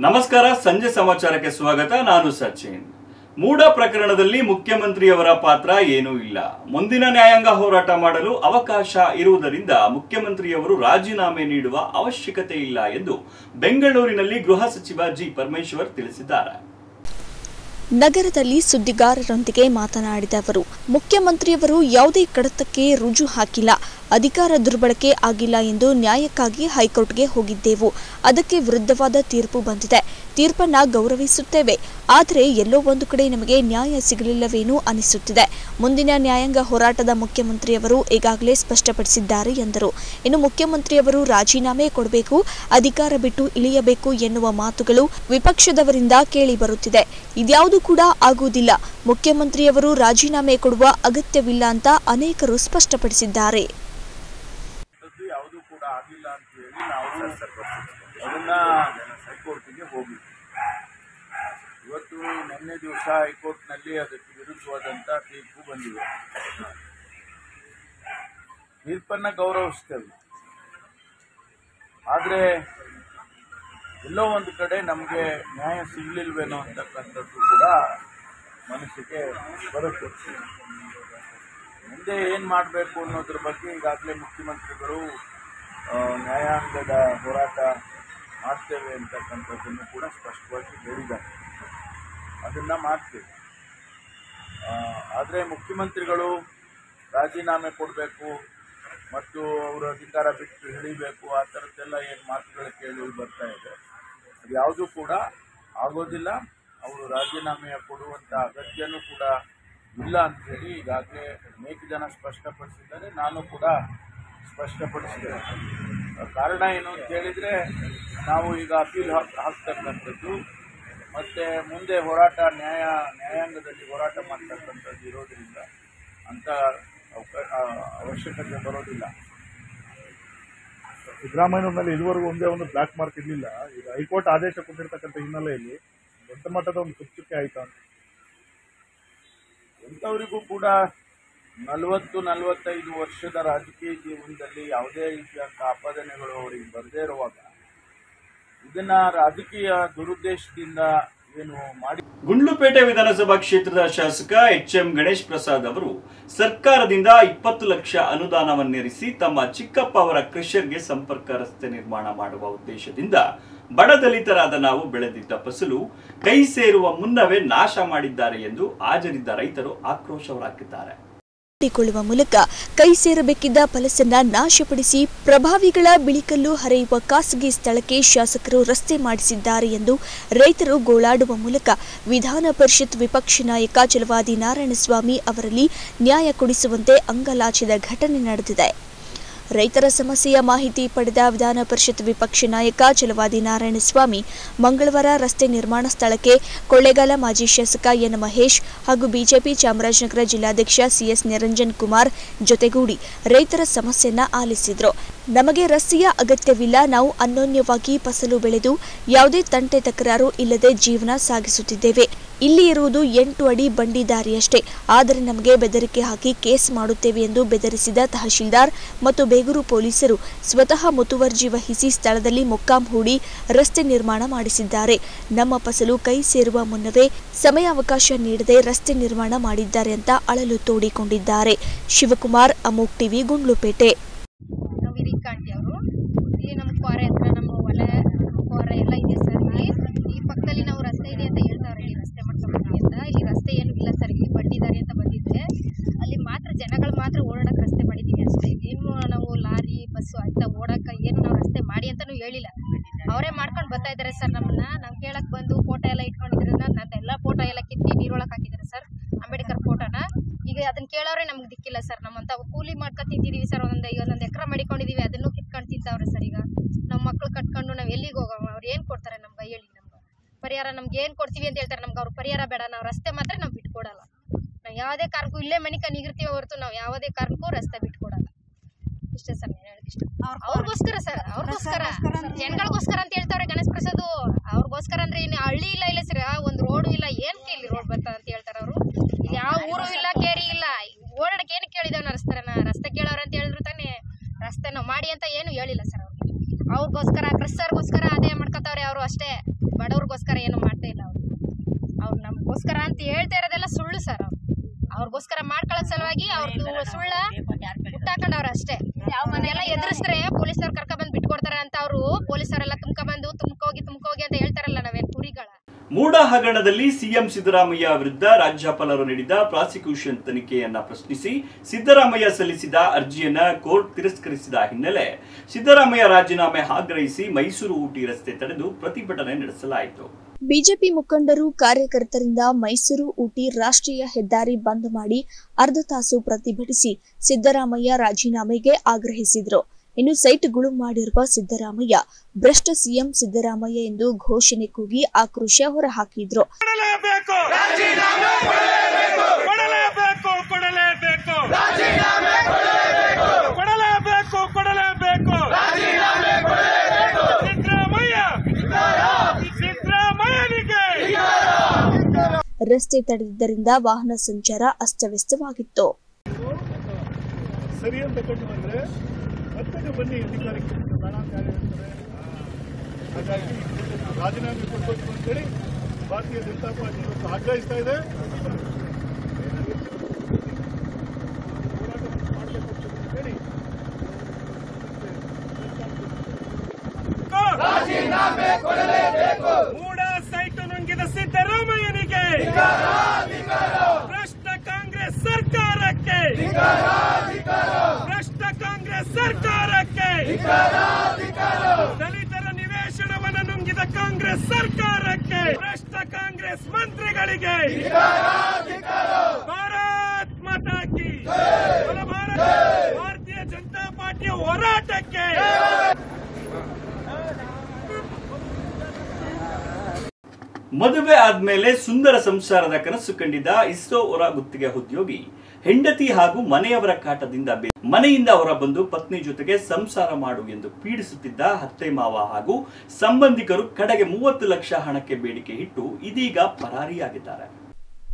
ನಮಸ್ಕಾರ, ಸಂಜೆ ಸಮಾಚಾರಕ್ಕೆ ಸ್ವಾಗತ. ನಾನು ಸಚಿನ್. ಮೂಡ ಪ್ರಕರಣದಲ್ಲಿ ಮುಖ್ಯಮಂತ್ರಿಯವರ ಪಾತ್ರ ಏನೂ ಇಲ್ಲ. ಮುಂದಿನ ನ್ಯಾಯಾಂಗ ಹೋರಾಟ ಮಾಡಲು ಅವಕಾಶ ಇರುವುದರಿಂದ ಮುಖ್ಯಮಂತ್ರಿಯವರು ರಾಜೀನಾಮೆ ನೀಡುವ ಅವಶ್ಯಕತೆ ಇಲ್ಲ ಎಂದು ಬೆಂಗಳೂರಿನಲ್ಲಿ ಗೃಹ ಸಚಿವ ಜಿ. ಪರಮೇಶ್ವರ್ ತಿಳಿಸಿದ್ದಾರೆ. ನಗರದಲ್ಲಿ ಸುದ್ದಿಗಾರರೊಂದಿಗೆ ಮಾತನಾಡಿದ ಅವರು, ಮುಖ್ಯಮಂತ್ರಿಯವರು ಯಾವುದೇ ಕಡತಕ್ಕೆ ರುಜು ಹಾಕಿಲ್ಲ. ಅಧಿಕಾರ ದುರ್ಬಳಕೆ ಆಗಿಲ್ಲ ಎಂದು ನ್ಯಾಯಕ್ಕಾಗಿ ಹೈಕೋರ್ಟ್ಗೆ ಹೋಗಿದ್ದೆವು. ಅದಕ್ಕೆ ವಿರುದ್ಧವಾದ ತೀರ್ಪು ಬಂದಿದೆ. ತೀರ್ಪನ್ನ ಗೌರವಿಸುತ್ತೇವೆ. ಆದರೆ ಎಲ್ಲೋ ಒಂದು ಕಡೆ ನಮಗೆ ನ್ಯಾಯ ಸಿಗಲಿಲ್ಲವೇನೋ ಅನಿಸುತ್ತಿದೆ. ಮುಂದಿನ ನ್ಯಾಯಾಂಗ ಹೋರಾಟದ ಮುಖ್ಯಮಂತ್ರಿಯವರು ಈಗಾಗಲೇ ಸ್ಪಷ್ಟಪಡಿಸಿದ್ದಾರೆ ಎಂದರು. ಇನ್ನು ಮುಖ್ಯಮಂತ್ರಿಯವರು ರಾಜೀನಾಮೆ ಕೊಡಬೇಕು, ಅಧಿಕಾರ ಬಿಟ್ಟು ಇಳಿಯಬೇಕು ಎನ್ನುವ ಮಾತುಗಳು ವಿಪಕ್ಷದವರಿಂದ ಕೇಳಿ ಬರುತ್ತಿದೆ. ಇದ್ಯಾವುದು ಕೂಡ ಆಗುವುದಿಲ್ಲ. ಮುಖ್ಯಮಂತ್ರಿಯವರು ರಾಜೀನಾಮೆ ಕೊಡುವ ಅಗತ್ಯವಿಲ್ಲ ಅಂತ ಅನೇಕರು ಸ್ಪಷ್ಟಪಡಿಸಿದ್ದಾರೆ ಅಂಥದ್ದು ಯಾವುದೂ ಕೂಡ ಆಗಿಲ್ಲ ಅಂತ ಹೇಳಿ ನಾವು ಅದನ್ನ ಹೈಕೋರ್ಟಿಗೆ ಹೋಗಿ ಇವತ್ತು ನಿನ್ನೆ ದಿವಸ ಹೈಕೋರ್ಟ್ನಲ್ಲಿ ಅದಕ್ಕೆ ವಿರುದ್ಧವಾದಂಥ ತೀರ್ಪು ಬಂದಿದೆ. ತೀರ್ಪನ್ನ ಗೌರವಿಸ್ತೇವೆ. ಆದ್ರೆ ಎಲ್ಲೋ ಒಂದು ಕಡೆ ನಮಗೆ ನ್ಯಾಯ ಸಿಗಲಿಲ್ವೇನೋ ಅಂತಕ್ಕಂಥದ್ದು ಕೂಡ ಮನಸ್ಸಿಗೆ ಬರುತ್ತೆ. ಮುಂದೆ ಏನು ಮಾಡಬೇಕು ಅನ್ನೋದ್ರ ಬಗ್ಗೆ ಈಗಾಗಲೇ ಮುಖ್ಯಮಂತ್ರಿಗಳು ನ್ಯಾಯಾಂಗದ ಹೋರಾಟ ಮಾಡ್ತೇವೆ ಅಂತಕ್ಕಂಥದ್ದನ್ನು ಕೂಡ ಸ್ಪಷ್ಟವಾಗಿ ಹೇಳಿದ್ದಾರೆ. ಅದನ್ನು ಮಾಡ್ತೇವೆ. ಆದರೆ ಮುಖ್ಯಮಂತ್ರಿಗಳು ರಾಜೀನಾಮೆ ಕೊಡಬೇಕು ಮತ್ತು ಅವರ ಅಧಿಕಾರ ಬಿಟ್ಟು ಹಿಡಿಬೇಕು ಆ ಥರದ್ದೆಲ್ಲ ಏನು ಮಾತುಗಳು ಕೇಳಿ ಬರ್ತಾ ಇದೆ. ಅದು ಯಾವುದೂ ಕೂಡ ಆಗೋದಿಲ್ಲ. ಅವರು ರಾಜೀನಾಮೆಯ ಕೊಡುವಂಥ ಅಗತ್ಯನೂ ಕೂಡ ಇಲ್ಲ ಅಂತೇಳಿ ಈಗಾಗಲೇ ಅನೇಕ ಜನ ಸ್ಪಷ್ಟಪಡಿಸಿದ್ದಾರೆ. ನಾನು ಕೂಡ ಸ್ಪಷ್ಟಪಡಿಸಿದ್ದೇನೆ ಕಾರಣ ಏನು ಅಂತ ಹೇಳಿದರೆ ನಾವು ಈಗ ಅಪೀಲ್ ಹಾಕ್ ಹಾಕ್ತಕ್ಕಂಥದ್ದು ಮತ್ತು ಮುಂದೆ ಹೋರಾಟ ನ್ಯಾಯ ನ್ಯಾಯಾಂಗದಲ್ಲಿ ಹೋರಾಟ ಮಾಡ್ತಕ್ಕಂಥದ್ದು ಇರೋದ್ರಿಂದ ಅಂಥ ಅವಶ್ಯಕತೆ ಬರೋದಿಲ್ಲ. ಸಿದ್ದರಾಮಯ್ಯನವ್ರ ಮೇಲೆ ಇದುವರೆಗೂ ಒಂದೇ ಒಂದು ಬ್ಲಾಕ್ ಮಾರ್ಕ್ ಇರಲಿಲ್ಲ. ಈಗ ಹೈಕೋರ್ಟ್ ಆದೇಶ ಕೊಟ್ಟಿರ್ತಕ್ಕಂಥ ಹಿನ್ನೆಲೆಯಲ್ಲಿ ದೊಡ್ಡ ಮಟ್ಟದ ಒಂದು ಕುಚ್ಚುಕ್ಕೆ ಆಯಿತು ಅಂತ. ಎಂಥವರಿಗೂ ಕೂಡ ನಲವತ್ತು ನಲವತ್ತೈದು ವರ್ಷದ ರಾಜಕೀಯ ಜೀವನದಲ್ಲಿ ಯಾವುದೇ ರೀತಿಯ ಆಪಾದನೆಗಳು ಅವರಿಗೆ ಬರದೇ ಇರುವಾಗ ಇದನ್ನ ರಾಜಕೀಯ ದುರುದ್ದೇಶದಿಂದ ಏನು ಮಾಡಿ ಗುಂಡ್ಲುಪೇಟೆ ವಿಧಾನಸಭಾ ಕ್ಷೇತ್ರದ ಶಾಸಕ ಎಚ್ ಎಂ ಗಣೇಶ್ ಪ್ರಸಾದ್ ಅವರು ಸರ್ಕಾರದಿಂದ ಇಪ್ಪತ್ತು ಲಕ್ಷ ಅನುದಾನವನ್ನೇರಿಸಿ ತಮ್ಮ ಚಿಕ್ಕಪ್ಪ ಅವರ ಕೃಷರ್ಗೆ ಸಂಪರ್ಕ ರಸ್ತೆ ನಿರ್ಮಾಣ ಮಾಡುವ ಉದ್ದೇಶದಿಂದ ಬಡ ದಲಿತರಾದ ನಾವು ಬೆಳೆದಿದ್ದ ಫಸಲು ಕೈ ಸೇರುವ ಮುನ್ನವೇ ನಾಶ ಮಾಡಿದ್ದಾರೆ ಎಂದು ಹಾಜರಿದ್ದ ರೈತರು ಆಕ್ರೋಶವರಾಗಿದ್ದಾರೆ ಮಾಡಿಕೊಳ್ಳುವ ಮೂಲಕ ಕೈ ಸೇರಬೇಕಿದ್ದ ಫಲಸನ್ನ ನಾಶಪಡಿಸಿ ಪ್ರಭಾವಿಗಳ ಬಿಳಿಕಲ್ಲು ಹರಿಯುವ ಖಾಸಗಿ ಸ್ಥಳಕ್ಕೆ ಶಾಸಕರು ರಸ್ತೆ ಮಾಡಿಸಿದ್ದಾರೆ ಎಂದು ರೈತರು ಗೋಳಾಡುವ ಮೂಲಕ ವಿಧಾನ ಪರಿಷತ್ ವಿಪಕ್ಷ ನಾಯಕ ಚಲವಾದಿ ನಾರಾಯಣಸ್ವಾಮಿ ಅವರಲ್ಲಿ ನ್ಯಾಯ ಕೊಡಿಸುವಂತೆ ಅಂಗಲಾಚಿದ ಘಟನೆ ನಡೆದಿದೆ. ರೈತರ ಸಮಸ್ಯೆಯ ಮಾಹಿತಿ ಪಡೆದ ವಿಧಾನ ಪರಿಷತ್ ವಿಪಕ್ಷ ನಾಯಕ ಚಲವಾದಿ ನಾರಾಯಣಸ್ವಾಮಿ ಮಂಗಳವಾರ ರಸ್ತೆ ನಿರ್ಮಾಣ ಸ್ಥಳಕ್ಕೆ ಕೊಳ್ಳೇಗಾಲ ಮಾಜಿ ಶಾಸಕ ಎನ್ ಮಹೇಶ್ ಹಾಗೂ ಬಿಜೆಪಿ ಚಾಮರಾಜನಗರ ಜಿಲ್ಲಾಧ್ಯಕ್ಷ ಸಿಎಸ್ ನಿರಂಜನ್ ಕುಮಾರ್ ಜೊತೆಗೂಡಿ ರೈತರ ಸಮಸ್ಯೆಯನ್ನ ಆಲಿಸಿದ್ರು. ನಮಗೆ ರಸ್ತೆಯ ಅಗತ್ಯವಿಲ್ಲ, ನಾವು ಅನ್ಯೋನ್ಯವಾಗಿ ಫಸಲು ಬೆಳೆದು ಯಾವುದೇ ತಂಟೆ ತಕರಾರು ಇಲ್ಲದೆ ಜೀವನ ಸಾಗಿಸುತ್ತಿದ್ದೇವೆ. ಇಲ್ಲಿ ಇರುವುದು ಎಂಟು ಅಡಿ ಬಂಡಿ ದಾರಿಯಷ್ಟೇ. ಆದರೆ ನಮಗೆ ಬೆದರಿಕೆ ಹಾಕಿ ಕೇಸ್ ಮಾಡುತ್ತೇವೆ ಎಂದು ಬೆದರಿಸಿದ ತಹಶೀಲ್ದಾರ್ ಮತ್ತು ಬೇಗೂರು ಪೊಲೀಸರು ಸ್ವತಃ ಮುತುವರ್ಜಿ ವಹಿಸಿ ಸ್ಥಳದಲ್ಲಿ ಮೊಕ್ಕಾಂ ಹೂಡಿ ರಸ್ತೆ ನಿರ್ಮಾಣ ಮಾಡಿಸಿದ್ದಾರೆ. ನಮ್ಮ ಫಸಲು ಕೈ ಸೇರುವ ಮುನ್ನವೇ ಸಮಯಾವಕಾಶ ನೀಡದೆ ರಸ್ತೆ ನಿರ್ಮಾಣ ಮಾಡಿದ್ದಾರೆ ಅಂತ ಅಳಲು ತೋಡಿಕೊಂಡಿದ್ದಾರೆ. ಶಿವಕುಮಾರ್, ಅಮೋಕ್ ಟಿವಿ, ಗುಂಡ್ಲುಪೇಟೆ. ನಮ್ಮ ಹೊಲ ಎಲ್ಲ ಇದೆ ಸರ್ ಈ ಪಕ್ಕದಲ್ಲಿ ನಾವು ರಸ್ತೆ ಇದೆ ಅಂತ ಮಾಡ್ಕೊಂಡ್ಬನ್ನಿ ಅಂತ ಇಲ್ಲಿ ರಸ್ತೆ ಏನು ಇಲ್ಲ ಸರ್ ಇಲ್ಲಿ ಬಂಡಿದಾರಿ ಅಂತ ಬಂದಿದ್ರೆ ಅಲ್ಲಿ ಮಾತ್ರ ಜನಗಳು ಮಾತ್ರ ಓಡಾಡಕ್ಕೆ ರಸ್ತೆ ಮಾಡಿದ್ದೀವಿ ಅಷ್ಟೇ ಏನು ನಾವು ಲಾರಿ ಬಸ್ಸು ಅಂತ ಓಡಕ್ಕೆ ಏನು ನಾವು ರಸ್ತೆ ಮಾಡಿ ಅಂತಲೂ ಹೇಳಿಲ್ಲ ಅವರೇ ಮಾಡ್ಕೊಂಡು ಬರ್ತಾ ಇದ್ದಾರೆ ಸರ್ ನಮ್ಮನ್ನ ನಾವು ಕೇಳಕ್ಕೆ ಬಂದು ಫೋಟೋ ಎಲ್ಲ ಇಟ್ಕೊಂಡಿದ್ರನ್ನ ನಂದು ಎಲ್ಲ ಫೋಟೋ ಎಲ್ಲ ಕಿತ್ತಿ ನೀರೊಳಗೆ ಹಾಕಿದ್ದಾರೆ ಸರ್ ಅಂಬೇಡ್ಕರ್ ಫೋಟೋನ ಈಗ ಅದನ್ನ ಕೇಳೋರೆ ನಮ್ಗೆ ದಿಕ್ಕಿಲ್ಲ ಸರ್ ನಮ್ಮಂತ ಕೂಲಿ ಮಾಡ್ಕೊಂಡು ತಿಂತಿದೀವಿ ಸರ್ ಒಂದೊಂದು ಒಂದೊಂದು ಎಕರೆ ಮಾಡಿಕೊಂಡಿದೀವಿ ಅದನ್ನು ಕಿತ್ಕೊಂಡು ತಿಂತಾವ್ರೆ ಸರ್ ಈಗ ನಮ್ಮ ಮಕ್ಳು ಕಟ್ಕೊಂಡು ನಾವು ಎಲ್ಲಿಗೆ ಹೋಗೋ ಅವ್ರು ಏನು ಕೊಡ್ತಾರೆ ನಮ್ಗೆ ಹೇಳಿ ನಮ್ಗೆ ಪರಿಹಾರ ನಮ್ಗೆ ಏನು ಕೊಡ್ತೀವಿ ಅಂತ ಹೇಳ್ತಾರೆ ನಮ್ಗೆ ಅವ್ರು ಪರಿಹಾರ ಬೇಡ ನಾವು ರಸ್ತೆ ಮಾತ್ರ ನಾವು ಬಿಟ್ಕೊಡಲ್ಲ ನಾವು ಯಾವುದೇ ಕಾರಣಕ್ಕೂ ಇಲ್ಲೇ ಮನೆ ನಿಗಿರ್ತೀವಿ ಹೊರತು ನಾವು ಯಾವುದೇ ಕಾರಣಕ್ಕೂ ರಸ್ತೆ ಬಿಟ್ಕೊಡಲ್ಲ ಇಷ್ಟೇ ಸರ್ ನಾನು ಹೇಳಕ್ ಇಷ್ಟ ಅವ್ರಿಗೋಸ್ಕರ ಸರ್ ಅವ್ರಿಗೋಸ್ಕರ ಜನಗಳಿಗೋಸ್ಕರ ಅಂತ ಹೇಳ್ತಾವ್ರೆ ಗಣೇಶ್ ಪ್ರಸಾದ್ ಅವ್ರಿಗೋಸ್ಕರ ಅಂದ್ರೆ ಇನ್ನು ಹಳ್ಳಿ ಇಲ್ಲ ಇಲ್ಲ ಸರ್ ಒಂದು ರೋಡು ಇಲ್ಲ ಏನ್ ಇಲ್ಲಿ ರೋಡ್ ಬರ್ತದ ಅಂತ ಹೇಳ್ತಾರೆ ಅವರು ಇಲ್ಲಿ ಯಾವ ಊರು ಇಲ್ಲ ಕೇರಿ ಇಲ್ಲ ಓಡಾಡಕ್ಕೆ ಏನು ಕೇಳಿದವ್ ರಸ್ತೆನ ರಸ್ತೆ ಕೇಳೋರು ಅಂತ ಹೇಳಿದ್ರು ತಾನೇ ರಸ್ತೆ ನಾವು ಮಾಡಿ ಅಂತ ಏನು ಹೇಳಿಲ್ಲ ಸರ್ ಅವ್ರಿಗೆ ಅವ್ರಿಗೋಸ್ಕರ ಕ್ರಿಸ್ತರ್ಗೋಸ್ಕರ ಆದಾಯ ಮಾಡ್ಕೊತಾವ್ರೆ ಅವರು ಅಷ್ಟೇ ಬಡವ್ರು ಅವ್ರಿಗೋಸ್ಕರ ಅಂತ ಹೇಳ್ತಾ ಇರೋದೆಲ್ಲ ಸುಳ್ಳು ಸರ್ ಅವ್ರು ಅವ್ರಿಗೋಸ್ಕರ ಮಾಡ್ಕೊಳ್ಳೋ ಸಲುವಾಗಿ ಅವ್ರದ್ದು ಸುಳ್ಳ ಹುಟ್ಟಾಕೊಂಡವ್ರ ಅಷ್ಟೇ ಎಲ್ಲ ಎದುರಿಸಿದ್ರೆ ಪೊಲೀಸರು ಕರ್ಕೊಂಡ್ಬಂದು ಬಿಟ್ಕೊಡ್ತಾರೆ ಅಂತ ಅವರು ಪೊಲೀಸರೆಲ್ಲ ತುಂಬ್ಕೊಂಡ್ಬಂದು ತುಂಬ್ಕೋಗಿ ತುಂಬ್ಕೋಗಿ ಅಂತ ಹೇಳ್ತಾರಲ್ಲ ನಾವೇನ್ ಕುರಿಗಳ ಮೂಡ ಹಗರಣದಲ್ಲಿ ಸಿಎಂ ಸಿದ್ದರಾಮಯ್ಯ ವಿರುದ್ಧ ರಾಜ್ಯಪಾಲರು ನೀಡಿದ ಪ್ರಾಸಿಕ್ಯೂಷನ್ ತನಿಖೆಯನ್ನ ಪ್ರಶ್ನಿಸಿ ಸಿದ್ದರಾಮಯ್ಯ ಸಲ್ಲಿಸಿದ ಅರ್ಜಿಯನ್ನ ಕೋರ್ಟ್ ತಿರಸ್ಕರಿಸಿದ ಹಿನ್ನೆಲೆ ಸಿದ್ದರಾಮಯ್ಯ ರಾಜೀನಾಮೆ ಆಗ್ರಹಿಸಿ ಮೈಸೂರು ಊಟಿ ರಸ್ತೆ ತಡೆದು ಪ್ರತಿಭಟನೆ ನಡೆಸಲಾಯಿತು. ಬಿಜೆಪಿ ಮುಖಂಡರು ಕಾರ್ಯಕರ್ತರಿಂದ ಮೈಸೂರು ಊಟಿ ರಾಷ್ಟ್ರೀಯ ಹೆದ್ದಾರಿ ಬಂದ್ ಮಾಡಿ ಅರ್ಧ ತಾಸು ಪ್ರತಿಭಟಿಸಿ ಸಿದ್ದರಾಮಯ್ಯ ರಾಜೀನಾಮೆಗೆ ಆಗ್ರಹಿಸಿದ್ರು. ಇನ್ನು ಸೈಟ್ ಗುಳು ಮಾಡಿರುವ ಸಿದ್ದರಾಮಯ್ಯ ಭ್ರಷ್ಟ ಸಿಎಂ ಸಿದ್ದರಾಮಯ್ಯ ಎಂದು ಘೋಷಣೆ ಕೂಗಿ ಆಕ್ರೋಶ ಹೊರಹಾಕಿದ್ರು. ಕೊಡಲೇಬೇಕು! ಕೊಡಲೇಬೇಕು! ಕೊಡಲೇಬೇಕು ಕೊಡಲೇಬೇಕು! ಕೊಡಲೇಬೇಕು! ಸಿದ್ದರಾಮಯ್ಯ! ಸಿದ್ದರಾಮಯ್ಯನಿಗೆ! ರಸ್ತೆ ತಡೆದಿದ್ದರಿಂದ ವಾಹನ ಸಂಚಾರ ಅಸ್ತವ್ಯಸ್ತವಾಗಿತ್ತು. ಬನ್ನಿ ಬೇಡ ಅಂತ ರಾಜೀನಾಮೆ ಅಂತೇಳಿ ಭಾರತೀಯ ಜನತಾ ಪಾರ್ಟಿ ಆಗ್ರಹಿಸ್ತಾ ಇದೆ. ಭ್ರಷ್ಟ ಕಾಂಗ್ರೆಸ್ ಸರ್ಕಾರಕ್ಕೆ. ಕಾಂಗ್ರೆಸ್ ಸರ್ಕಾರಕ್ಕೆ ದಲಿತರ ನಿವೇಶನವನ್ನು ನುಂಗಿದ ಕಾಂಗ್ರೆಸ್ ಸರ್ಕಾರಕ್ಕೆ ಭ್ರಷ್ಟ ಕಾಂಗ್ರೆಸ್ ಮಂತ್ರಿಗಳಿಗೆ ಭಾರತ್ ಮಾತಾಕಿ ಭಾರತೀಯ ಜನತಾ ಪಾರ್ಟಿಯ ಹೋರಾಟಕ್ಕೆ ಮದುವೆ ಆದ್ಮೇಲೆ ಸುಂದರ ಸಂಸಾರದ ಕನಸು ಕಂಡಿದ್ದ ಇಸ್ರೋ ಹೊರ ಗುತ್ತಿಗೆ ಉದ್ಯೋಗಿ. ಹೆಂಡತಿ ಹಾಗೂ ಮನೆಯವರ ಕಾಟದಿಂದ ಮನೆಯಿಂದ ಅವರ ಬಂದು ಪತ್ನಿ ಜೊತೆಗೆ ಸಂಸಾರ ಮಾಡು ಎಂದು ಪೀಡಿಸುತ್ತಿದ್ದ ಹತ್ತೆ ಮಾವ ಹಾಗೂ ಸಂಬಂಧಿಕರು ಕಡೆಗೆ ಮೂವತ್ತು ಲಕ್ಷ ಹಣಕ್ಕೆ ಬೇಡಿಕೆ ಇಟ್ಟು ಇದೀಗ ಪರಾರಿಯಾಗಿದ್ದಾರೆ.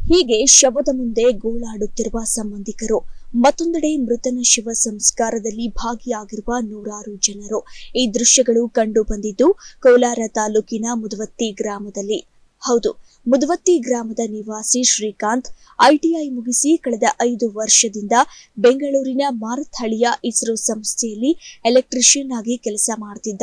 ಹೀಗೆ ಶವದ ಮುಂದೆ ಗೋಳಾಡುತ್ತಿರುವ ಸಂಬಂಧಿಕರು, ಮತ್ತೊಂದೆಡೆ ಮೃತನ ಶಿವ ಸಂಸ್ಕಾರದಲ್ಲಿ ಭಾಗಿಯಾಗಿರುವ ನೂರಾರು ಜನರು. ಈ ದೃಶ್ಯಗಳು ಕಂಡು ಬಂದಿದ್ದು ಕೋಲಾರ ತಾಲೂಕಿನ ಮುದುವತ್ತಿ ಗ್ರಾಮದಲ್ಲಿ. ಹೌದು ಮುದವತ್ತಿ ಗ್ರಾಮದ ನಿವಾಸಿ ಶ್ರೀಕಾಂತ್ ಐಟಿಐ ಮುಗಿಸಿ ಕಳೆದ ಐದು ವರ್ಷದಿಂದ ಬೆಂಗಳೂರಿನ ಮಾರತ್ಹಳ್ಳಿಯ ಇಸ್ರೋ ಸಂಸ್ಥೆಯಲ್ಲಿ ಎಲೆಕ್ಟ್ರಿಷಿಯನ್ ಆಗಿ ಕೆಲಸ ಮಾಡುತ್ತಿದ್ದ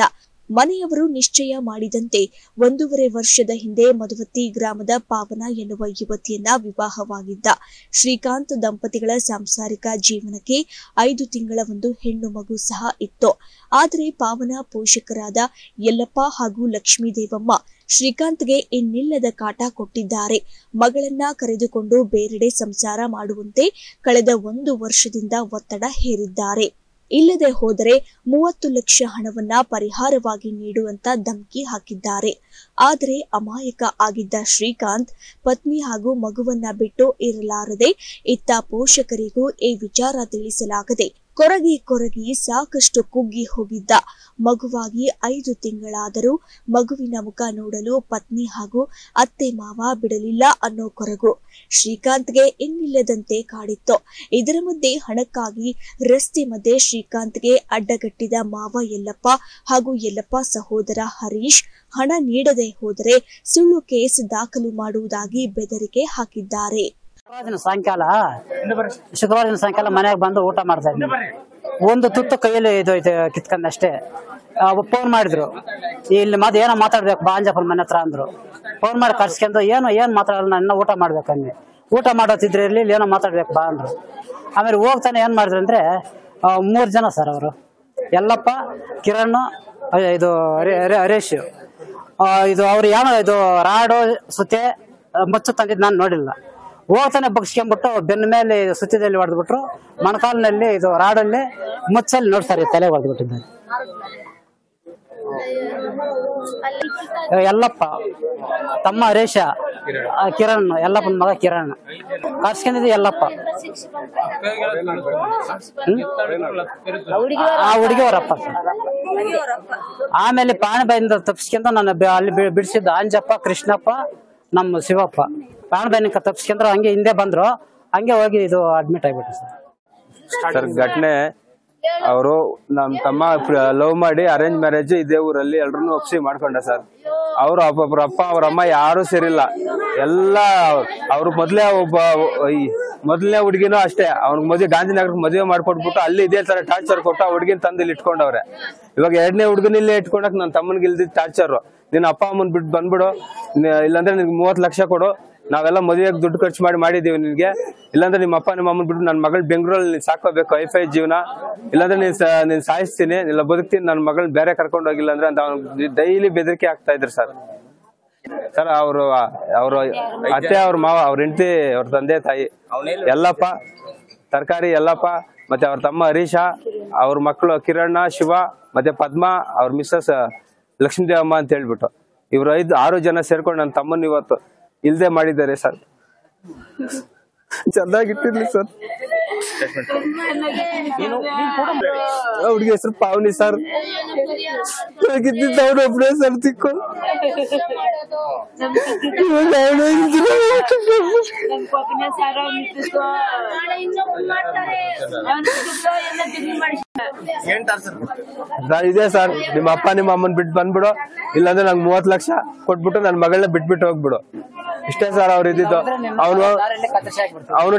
ಮನೆಯವರು ನಿಶ್ಚಯ ಮಾಡಿದಂತೆ ಒಂದೂವರೆ ವರ್ಷದ ಹಿಂದೆ ಮಧುವತ್ತಿ ಗ್ರಾಮದ ಪಾವನ ಎನ್ನುವ ಯುವತಿಯನ್ನ ವಿವಾಹವಾಗಿದ್ದ. ಶ್ರೀಕಾಂತ್ ದಂಪತಿಗಳ ಸಾಂಸಾರಿಕ ಜೀವನಕ್ಕೆ ಐದು ತಿಂಗಳ ಒಂದು ಹೆಣ್ಣು ಮಗು ಸಹ ಇತ್ತು. ಆದರೆ ಪಾವನ ಪೋಷಕರಾದ ಯಲ್ಲಪ್ಪ ಹಾಗೂ ಲಕ್ಷ್ಮೀದೇವಮ್ಮ ಶ್ರೀಕಾಂತ್ಗೆ ಇನ್ನಿಲ್ಲದ ಕಾಟ ಕೊಟ್ಟಿದ್ದಾರೆ. ಮಗಳನ್ನ ಕರೆದುಕೊಂಡು ಬೇರೆಡೆ ಸಂಸಾರ ಮಾಡುವಂತೆ ಕಳೆದ ಒಂದು ವರ್ಷದಿಂದ ಒತ್ತಡ ಹೇರಿದ್ದಾರೆ. ಇಲ್ಲದೆ ಹೋದರೆ ಮೂವತ್ತು ಲಕ್ಷ ಹಣವನ್ನ ಪರಿಹಾರವಾಗಿ ನೀಡುವಂತ ಧಮಕಿ ಹಾಕಿದ್ದಾರೆ. ಆದರೆ ಅಮಾಯಕ ಆಗಿದ್ದ ಶ್ರೀಕಾಂತ್ ಪತ್ನಿ ಹಾಗೂ ಮಗುವನ್ನ ಬಿಟ್ಟು ಇರಲಾರದೆ ಇತ್ತ ಪೋಷಕರಿಗೂ ಈ ವಿಚಾರ ತಿಳಿಸಲಾಗದೆ ಕೊರಗಿ ಕೊರಗಿ ಸಾಕಷ್ಟು ಕುಗ್ಗಿ ಹೋಗಿದ್ದ. ಮಗುವಾಗಿ ಐದು ತಿಂಗಳಾದರೂ ಮಗುವಿನ ಮುಖ ನೋಡಲು ಪತ್ನಿ ಹಾಗೂ ಅತ್ತೆ ಮಾವ ಬಿಡಲಿಲ್ಲ ಅನ್ನೋ ಕೊರಗು. ಶ್ರೀಕಾಂತ್ಗೆ ಇನ್ನಿಲ್ಲದಂತೆ ಕಾಡಿತ್ತು. ಇದರ ಮಧ್ಯೆ ಹಣಕ್ಕಾಗಿ ರಸ್ತೆ ಮಧ್ಯೆ ಶ್ರೀಕಾಂತ್ಗೆ ಅಡ್ಡಗಟ್ಟಿದ ಮಾವ ಯಲ್ಲಪ್ಪ ಹಾಗೂ ಯಲ್ಲಪ್ಪ ಸಹೋದರ ಹರೀಶ್ ಹಣ ನೀಡದೆ ಹೋದರೆ ಸುಳ್ಳು ಕೇಸ್ ದಾಖಲು ಮಾಡುವುದಾಗಿ ಬೆದರಿಕೆ ಹಾಕಿದ್ದಾರೆ. ಶುಕ್ರವಾರ ದಿನ ಸಾಯಂಕಾಲ? ಶುಕ್ರವಾರ ದಿನ ಸಾಯಂಕಾಲ ಮನೆಗೆ ಬಂದು ಊಟ ಮಾಡ್ತಾ ಇದ್ದೀನಿ ಒಂದು ತುತ್ತು ಕೈಯಲ್ಲಿ ಇದು ಕಿತ್ಕೊಂಡಷ್ಟೇ ಫೋನ್ ಮಾಡಿದ್ರು. ಇಲ್ಲಿ ಮತ್ತೆ ಏನೋ ಮಾತಾಡ್ಬೇಕು ಬಾಂಜಪ್ಪನ ಮನೆ ಹತ್ರ ಅಂದ್ರು. ಫೋನ್ ಮಾಡಿ ಕರ್ಸ್ಕೊಂಡು, ಏನು, ಏನ್ ಮಾತಾಡಲ್ಲ ನನ್ನ ಊಟ ಮಾಡ್ಬೇಕನ್ನಿ ಊಟ ಮಾಡೋತಿದ್ರೆ ಇರ್ಲಿ ಏನೋ ಮಾತಾಡ್ಬೇಕು, ಬಾ ಅಂದ್ರು. ಆಮೇಲೆ ಹೋಗ್ತಾನೆ ಏನ್ ಮಾಡಿದ್ರು ಅಂದ್ರೆ ಮೂರ್ ಜನ ಸರ್ ಅವರು. ಎಲ್ಲಪ್ಪ ಕಿರಣ್ ಇದು ಹರೇಶ್ ಹರಿ- ಹರೀಶ್. ಇದು ಅವ್ರು ಏನೋ ಇದು ರಾಡು ಸುತ್ತೆ ಮಚ್ಚು ತಂದಿದ್ ನಾನು ನೋಡಿಲ್ಲ. ಹೋಗ್ತಾನೆ ಬಗ್ಸ್ಕೊಂಡ್ಬಿಟ್ಟು ಬೆನ್ನ ಮೇಲೆ ಸುತ್ತಿದಲ್ಲಿ ಹೊಡೆದ್ಬಿಟ್ರು. ಮೊಣಕಾಲಿನಲ್ಲಿ ಇದು ರಾಡಲ್ಲಿ ಮುಚ್ಚಲ್ಲಿ ನೋಡ್ತಾರೆ ತಲೆ ಹೊಡೆದ್ಬಿಟ್ಟಿದ್ದಾರೆ ಎಲ್ಲಪ್ಪ ತಮ್ಮ ಹರೇಶ ಕಿರಣ್ ಎಲ್ಲಪ್ಪನ ಮಗ ಕಿರಣ್. ಕರ್ಸ್ಕೊಂಡಿದ್ದು ಎಲ್ಲಪ್ಪ ಆ ಹುಡುಗಿಯವರಪ್ಪ ಆಮೇಲೆ ಪ್ರಾಣಬಾಯಿಂದ ತಪ್ಪಿಸ್ಕೊಂಡು ತಪ್ಪಿಸ್ಕೊಂತ ನಾನು ಅಲ್ಲಿ ಬಿಡಿಸಿದ್ದು ಆಂಜಪ್ಪ, ಕೃಷ್ಣಪ್ಪ ನಮ್ಮ ಶಿವಪ್ಪ. ಪ್ರಾಣದಾನಿಕ ತಪ್ಪಿಸ್ಕೊಂಡ್ರು ಹಂಗೆ ಹಿಂದೆ ಬಂದ್ರು. ಹಂಗೆ ಹೋಗಿ ಇದು ಅಡ್ಮಿಟ್ ಆಗ್ಬಿಟ್ಟು ಸರ್. ಸರ್ ಘಟನೆ ಅವರು ನಮ್ ತಮ್ಮ ಲವ್ ಮಾಡಿ ಅರೇಂಜ್ ಮ್ಯಾರೇಜ್ ಇದೇ ಊರಲ್ಲಿ ಎಲ್ರು ಒಪ್ಸಿ ಮಾಡ್ಕೊಂಡ ಸರ್ ಅವ್ರು ಒಬ್ಬೊಬ್ರ ಅಪ್ಪ, ಅವ್ರ ಅಮ್ಮ ಯಾರು ಸೇರಿಲ್ಲ. ಎಲ್ಲ ಅವ್ರು ಮೊದ್ಲೇ ಒಬ್ಬ ಮೊದಲನೇ ಹುಡುಗಿನೂ ಅಷ್ಟೇ. ಅವ್ನಿಗೆ ಮದುವೆ ಗಾಂಧಿನಗರ್ ಮದುವೆ ಮಾಡ್ಕೊಟ್ಬಿಟ್ಟು ಅಲ್ಲಿ ಇದೇ ತರ ಟಾರ್ಚರ್ ಕೊಟ್ಟು ಆ ಹುಡುಗಿನ ತಂದು ಇಲ್ಲಿ ಇಟ್ಕೊಂಡವ್ರೆ. ಇವಾಗ ಎರಡನೇ ಹುಡುಗನ ಇಲ್ಲೇ ಇಟ್ಕೊಂಡಕ್ ನನ್ನ ತಮ್ಮನಿಗೆ ಇಲ್ದಿದ್ ಟಾರ್ಚರ್ ನಿನ್ನ ಅಪ್ಪ ಅಮ್ಮನ್ ಬಿಟ್ಟು ಬಂದ್ಬಿಡು. ಇಲ್ಲಾಂದ್ರೆ ನಿನ್ಗೆ ಮೂವತ್ತು ಲಕ್ಷ ಕೊಡು. ನಾವೆಲ್ಲ ಮದುವೆಗೆ ದುಡ್ಡು ಖರ್ಚು ಮಾಡಿ ಮಾಡಿದ್ದೀವಿ ನಿನ್ಗೆ. ಇಲ್ಲಾಂದ್ರೆ ನಿಮ್ಮ ಅಪ್ಪ ನಿಮ್ಮ ಅಮ್ಮನ್ ಬಿಟ್ಟು ನನ್ನ ಮಗಳು ಬೆಂಗಳೂರಲ್ಲಿ ಸಾಕೋಬೇಕು ವೈಫೈ ಜೀವನ. ಇಲ್ಲಾಂದ್ರೆ ನೀನ್ ನೀನ್ ಸಾಯಿಸ್ತೀನಿ. ಇಲ್ಲ ಬದುಕ್ತೀನಿ. ನನ್ನ ಮಗಳ್ ಬೇರೆ ಕರ್ಕೊಂಡು ಹೋಗಿಲ್ಲ ಅಂದ್ರೆ ಅಂತ ಅವ್ನು ಡೈಲಿ ಬೆದರಿಕೆ ಆಗ್ತಾ ಇದ್ರು ಸರ್. ಸರ್, ಅವರು ಅವರು ಅತ್ತೆ, ಅವ್ರ ಮಾವ, ಅವ್ರ ಹೆಂಡತಿ, ಅವ್ರ ತಂದೆ, ತಾಯಿ, ಎಲ್ಲಪ್ಪ, ತರಕಾರಿ ಎಲ್ಲಪ್ಪ, ಮತ್ತೆ ಅವ್ರ ತಮ್ಮ ಹರೀಶ, ಅವ್ರ ಮಕ್ಕಳು ಕಿರಣ್ಣ, ಶಿವ, ಮತ್ತೆ ಪದ್ಮ, ಅವ್ರ ಮಿಸ್ಸಸ್ ಲಕ್ಷ್ಮೀದೇವಮ್ಮ ಅಂತ ಹೇಳ್ಬಿಟ್ಟು. ಇವ್ರು ಐದು, ಆರು ಜನ ಸೇರ್ಕೊಂಡು ನನ್ನ ತಮ್ಮನ್ ಇವತ್ತು ಇಲ್ದೆ ಮಾಡಿದ್ದಾರೆ ಸರ್. ಚೆನ್ನಾಗಿಟ್ಟಿದ್ಲಿ ಸರ್. ಹುಡುಗಿ ಹೆಸರು ಪಾವನಿ ಸರ್ ಅವ್ರು ಒಬ್ಬನೇ ಸರ್ ತಿಕ್ಕು ಇದೆ ಸರ್ ನಿಮ್ಮ ಅಪ್ಪ ನಿಮ್ಮ ಅಮ್ಮನ್ ಬಿಟ್ಟು ಬಂದ್ಬಿಡು. ಇಲ್ಲಾಂದ್ರೆ ನಂಗೆ ಮೂವತ್ ಲಕ್ಷ ಕೊಟ್ಬಿಟ್ಟು ನನ್ನ ಮಗಳನ್ನ ಬಿಟ್ಬಿಟ್ಟು ಹೋಗ್ಬಿಡು. ಇಷ್ಟೇ ಸರ್ ಅವ್ರು ಇದ್ದಿದ್ದು. ಅವನು ಅವನು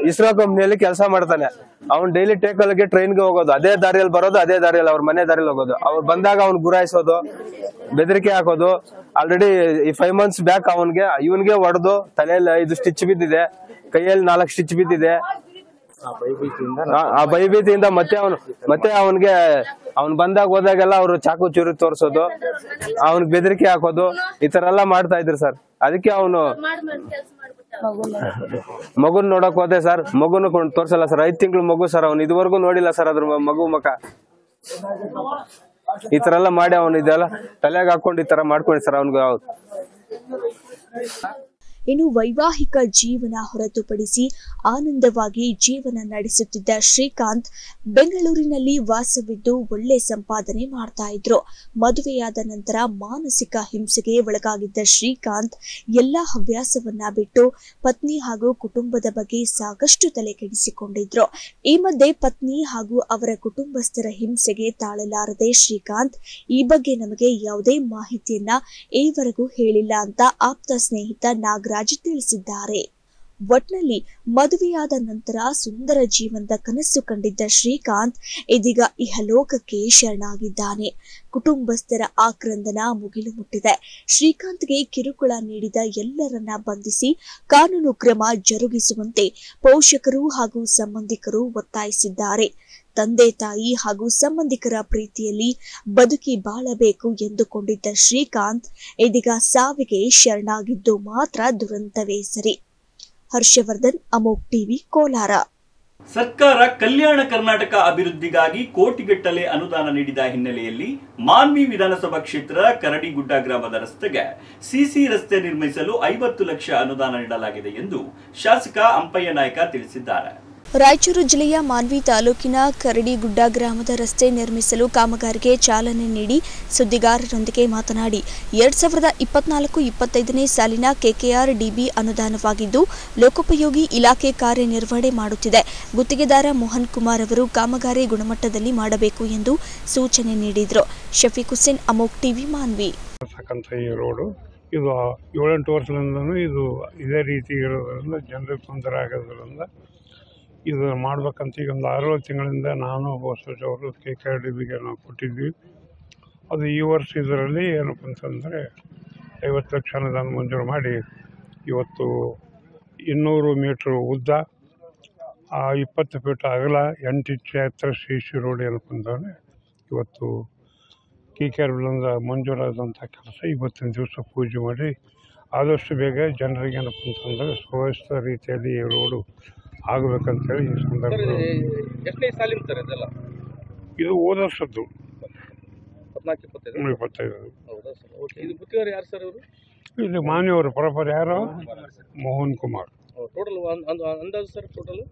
ಇಸ್ರೋ ಕಂಪ್ನಿಯಲ್ಲಿ ಕೆಲಸ ಮಾಡ್ತಾನೆ. ಅವ್ನು ಡೈಲಿ ಟೇಕಲ್ಗೆ ಟ್ರೈನ್ಗೆ ಹೋಗೋದು. ಅದೇ ದಾರಿಯಲ್ಲಿ ಬರೋದು ಅದೇ ದಾರಿಯಲ್ಲಿ ಅವ್ರ ಮನೆ ದಾರಿಯಲ್ಲಿ ಹೋಗೋದು. ಅವ್ರು ಬಂದಾಗ ಅವ್ನು ಗುರಾಯಿಸೋದು ಬೆದರಿಕೆ ಹಾಕೋದು. ಆಲ್ರೆಡಿ ಈ ಫೈವ್ ಮಂತ್ಸ್ ಬ್ಯಾಕ್ ಅವನ್ಗೆ ಇವನ್ಗೆ ಹೊಡೆದು ತಲೆಯಲ್ಲಿ ಐದು ಸ್ಟಿಚ್ ಬಿದ್ದಿದೆ. ಕೈಯಲ್ಲಿ ನಾಲ್ಕು ಸ್ಟಿಚ್ ಬಿದ್ದಿದೆ. ಆ- ಭಯಭೀತಿಯಿಂದ ಮತ್ತೆ ಅವನು ಮತ್ತೆ ಅವನ್ಗೆ ಅವ್ನ್ ಬಂದಾಗ ಹೋದಾಗೆಲ್ಲ ಅವ್ರು ಚಾಕು ಚೂರು ತೋರ್ಸೋದು. ಅವ್ನಿಗೆ ಬೆದರಿಕೆ ಹಾಕೋದು. ಈ ತರ ಎಲ್ಲ ಮಾಡ್ತಾ ಇದ್ರು ಸರ್ ಅದಕ್ಕೆ ಅವನು ಮಗುನ್ ನೋಡಕ್ ಹೋದೆ ಸರ್. ಮಗುನು ತೋರ್ಸಲ್ಲ ಸರ್. ಐದ್ ತಿಂಗಳು ಮಗು ಸರ್. ಅವ್ನು ಇದುವರೆಗೂ ನೋಡಿಲ್ಲ ಸರ್ ಅದ್ರ ಮಗು ಮಕ ಈ ತರ ಎಲ್ಲ ಮಾಡಿ ಅವನು ಇದೆಲ್ಲ ತಲೆಗೆ ಹಾಕೊಂಡು ಈ ತರ ಮಾಡ್ಕೊಂಡಿ ಸರ್ ಅವ್ನಿಗೆ ಇನ್ನು ವೈವಾಹಿಕ ಜೀವನ ಹೊರತುಪಡಿಸಿ ಆನಂದವಾಗಿ ಜೀವನ ನಡೆಸುತ್ತಿದ್ದ ಶ್ರೀಕಾಂತ್ ಬೆಂಗಳೂರಿನಲ್ಲಿ ವಾಸವಿದ್ದು ಒಳ್ಳೆ ಸಂಪಾದನೆ ಮಾಡ್ತಾ ಇದ್ರು. ಮದುವೆಯಾದ ನಂತರ ಮಾನಸಿಕ ಹಿಂಸೆಗೆ ಒಳಗಾಗಿದ್ದ ಶ್ರೀಕಾಂತ್ ಎಲ್ಲ ಹವ್ಯಾಸವನ್ನ ಬಿಟ್ಟು ಪತ್ನಿ ಹಾಗೂ ಕುಟುಂಬದ ಬಗ್ಗೆ ಸಾಕಷ್ಟು ತಲೆ ಕೆಡಿಸಿಕೊಂಡಿದ್ರು. ಈ ಮಧ್ಯೆ ಪತ್ನಿ ಹಾಗೂ ಅವರ ಕುಟುಂಬಸ್ಥರ ಹಿಂಸೆಗೆ ತಾಳಲಾರದೆ ಶ್ರೀಕಾಂತ್, ಈ ಬಗ್ಗೆ ನಮಗೆ ಯಾವುದೇ ಮಾಹಿತಿಯನ್ನ ಈವರೆಗೂ ಹೇಳಿಲ್ಲ ಅಂತ ಆಪ್ತ ಸ್ನೇಹಿತ ನಾಗರಾಜ್ ತಿಳಿಸಿದ್ದಾರೆ. ಒಟ್ನಲ್ಲಿ ಮದುವೆಯಾದ ನಂತರ ಸುಂದರ ಜೀವನದ ಕನಸು ಕಂಡಿದ್ದ ಶ್ರೀಕಾಂತ್ ಇದೀಗ ಇಹಲೋಕಕ್ಕೆ ಶರಣಾಗಿದ್ದಾನೆ. ಕುಟುಂಬಸ್ಥರ ಆಕ್ರಂದನ ಮುಗಿಲು ಮುಟ್ಟಿದೆ. ಶ್ರೀಕಾಂತ್ಗೆ ಕಿರುಕುಳ ನೀಡಿದ ಎಲ್ಲರನ್ನ ಬಂಧಿಸಿ ಕಾನೂನು ಕ್ರಮ ಜರುಗಿಸುವಂತೆ ಪೋಷಕರು ಹಾಗೂ ಸಂಬಂಧಿಕರು ಒತ್ತಾಯಿಸಿದ್ದಾರೆ. ತಂದೆ ತಾಯಿ ಹಾಗೂ ಸಂಬಂಧಿಕರ ಪ್ರೀತಿಯಲ್ಲಿ ಬದುಕಿ ಬಾಳಬೇಕು ಎಂದುಕೊಂಡಿದ್ದ ಶ್ರೀಕಾಂತ್ ಇದೀಗ ಸಾವಿಗೆ ಶರಣಾಗಿದ್ದು ಮಾತ್ರ ದುರಂತವೇ ಸರಿ. ಹರ್ಷವರ್ಧನ್, ಅಮೋಕ್ ಟಿವಿ, ಕೋಲಾರ. ಸರ್ಕಾರ ಕಲ್ಯಾಣ ಕರ್ನಾಟಕ ಅಭಿವೃದ್ಧಿಗಾಗಿ ಕೋಟಿಗಟ್ಟಲೆ ಅನುದಾನ ನೀಡಿದ ಹಿನ್ನೆಲೆಯಲ್ಲಿ ಮಾನ್ವಿ ವಿಧಾನಸಭಾ ಕ್ಷೇತ್ರ ಕರಡಿಗುಡ್ಡ ಗ್ರಾಮದ ರಸ್ತೆಗೆ ಸಿಸಿ ರಸ್ತೆ ನಿರ್ಮಿಸಲು ಐವತ್ತು ಲಕ್ಷ ಅನುದಾನ ನೀಡಲಾಗಿದೆ ಎಂದು ಶಾಸಕ ಅಂಪಯ್ಯ ನಾಯ್ಕ ತಿಳಿಸಿದ್ದಾರೆ. ರಾಯಚೂರು ಜಿಲ್ಲೆಯ ಮಾನ್ವಿ ತಾಲೂಕಿನ ಕರಡಿಗುಡ್ಡ ಗ್ರಾಮದ ರಸ್ತೆ ನಿರ್ಮಿಸಲು ಕಾಮಗಾರಿಗೆ ಚಾಲನೆ ನೀಡಿ ಸುದ್ದಿಗಾರರೊಂದಿಗೆ ಮಾತನಾಡಿ, ಎರಡ್ ಸಾವಿರದ ಇಪ್ಪತ್ನಾಲ್ಕು ಇಪ್ಪತ್ತೈದನೇ ಸಾಲಿನ ಕೆಕೆಆರ್ ಡಿಬಿ ಅನುದಾನವಾಗಿದ್ದು, ಲೋಕೋಪಯೋಗಿ ಇಲಾಖೆ ಕಾರ್ಯನಿರ್ವಹಣೆ ಮಾಡುತ್ತಿದೆ. ಗುತ್ತಿಗೆದಾರ ಮೋಹನ್ ಕುಮಾರ್ ಅವರು ಕಾಮಗಾರಿ ಗುಣಮಟ್ಟದಲ್ಲಿ ಮಾಡಬೇಕು ಎಂದು ಸೂಚನೆ ನೀಡಿದರು. ಶಫೀಕ್ ಹುಸೇನ್, ಅಮೋಕ್ ಟಿವಿ, ಮಾನ್ವಿ. ಇದು ಏಳೆಂಟು ವರ್ಷದಿಂದ ಇದು ಇದೇ ರೀತಿ ಜನರಿಗೆ ತೊಂದರೆ ಇದು ಮಾಡ್ಬೇಕಂತ ಈಗ ಒಂದು ಆರು ತಿಂಗಳಿಂದ ನಾನು ಬಸವರಾಜ್ ಅವರು ಕೆ ಕೆ ಆರ್ ಡಿ ಬಿಗೆ ನಾವು ಕೊಟ್ಟಿದ್ವಿ. ಅದು ಈ ವರ್ಷ ಇದರಲ್ಲಿ ಏನಪ್ಪ ಅಂತಂದರೆ ಐವತ್ತು ಲಕ್ಷ ಅನುದಾನ ಮಂಜೂರು ಮಾಡಿ ಇವತ್ತು ಇನ್ನೂರು ಮೀಟ್ರ್ ಉದ್ದ, ಆ ಇಪ್ಪತ್ತು ಫೀಟ್ ಅಗಲ, ಎಂಟು ಇಂಚು ಎತ್ತರ ಸಿ ರೋಡ್ ಏನಪ್ಪ ಅಂತಂದರೆ ಇವತ್ತು ಕೆ ಕೆ ಆರ್ ಬಿಲಿಂದ ಮಂಜೂರಾದಂಥ ಕೆಲಸ ಇವತ್ತಿನ ದಿವಸ ಪೂಜೆ ಮಾಡಿ ಆದಷ್ಟು ಬೇಗ ಜನರಿಗೆ ಏನಪ್ಪ ಅಂತಂದರೆ ಸುವ್ಯವಸ್ಥಿತ ರೀತಿಯಲ್ಲಿ ಈ ರೋಡು ಆಗಬೇಕಂತೇಳಿ ಈ ಸಂದರ್ಭದಲ್ಲಿ ಎಷ್ಟನೇ ಸಾಲಿನ ಸರ್ ಇದೆಲ್ಲ? ಇದು ಹೋದ ವರ್ಷದ್ದು. ಹದಿನಾಲ್ಕು ಇಪ್ಪತ್ತೈದು? ಇಪ್ಪತ್ತೈದು. ಹೌದಾ ಸರ್? ಓಕೆ. ಇದು ಗುತ್ತಿಗೆದಾರ ಯಾರು ಸರ್ ಇವರು? ಇಲ್ಲಿ ಮಾನ್ಯವರು ಪರಪರ ಯಾರು? ಮೋಹನ್ ಕುಮಾರ್. ಟೋಟಲ್ ಅಂದಾಜು ಸರ್ ಟೋಟಲ್